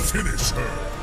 Finish her!